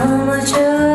how much